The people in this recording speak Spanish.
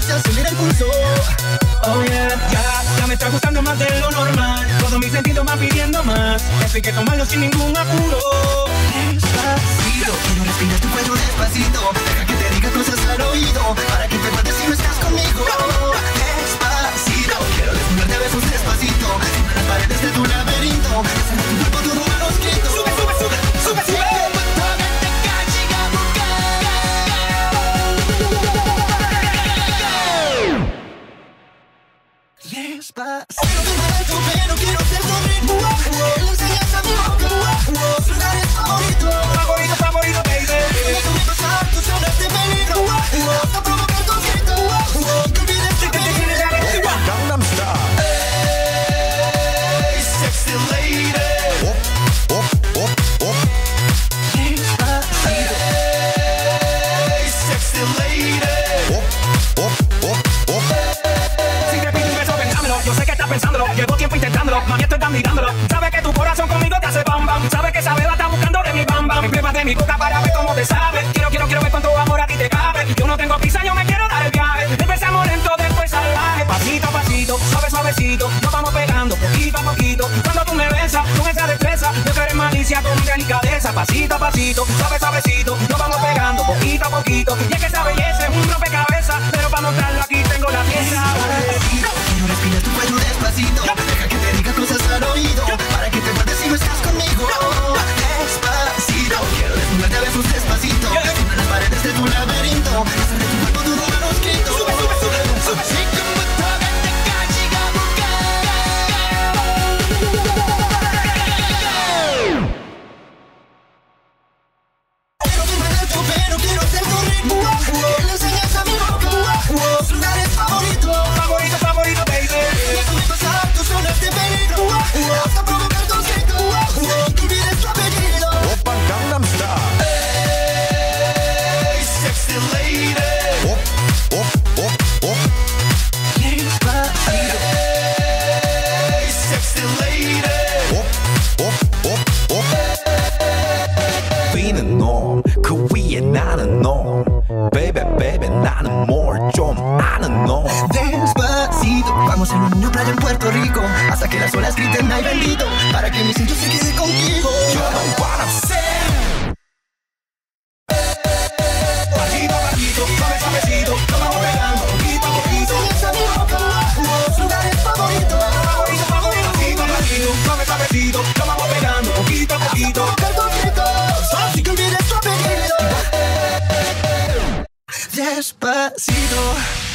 pensarlo se acelera el pulso. Oh yeah, ya, ya me está gustando más de lo normal. Todo mi sentido va pidiendo más. Esto hay que tomarlo sin ningún apuro. Despacito, quiero respirar tu cuello despacito. Deja que te diga cosas al oído. Para que te acuerdes si no estás conmigo. Despacito, quiero desnudarte besos despacito. Entre las paredes de tu laberinto. Tu cuerpo todo manuscrito. Sube, sube, sube, sube, sube. Despacito, Llevo tiempo intentándolo. Mami, esto estás mirándolo. Sabes que tu corazón conmigo te hace bam bam. Sabes que esa beba está buscando de mi bam bam. Pruebas de mi boca para ver cómo te sabe. Quiero, quiero, quiero ver cuánto amor a ti te cabe. Yo no tengo prisa, yo me quiero dar el viaje. Empezamos lento, después salvaje. Pasito a pasito, suave, suavecito. Nos vamos pegando poquito a poquito. Cuando tú me besas con esa destreza, yo quiero malicia con delicadeza. Pasito a pasito, suave, suavecito. Nos vamos pegando poquito a poquito. Y es que esa belleza es un rompecabezas. Cuello B는 놈, 그 위에 나는 놈. Baby, baby, 나는 뭘 좀 아는 놈. Despacito. Vamos en una playa en Puerto Rico. Hasta que las olas griten ay bendito. Para que mi cinto se quede contigo. You know what I'm 度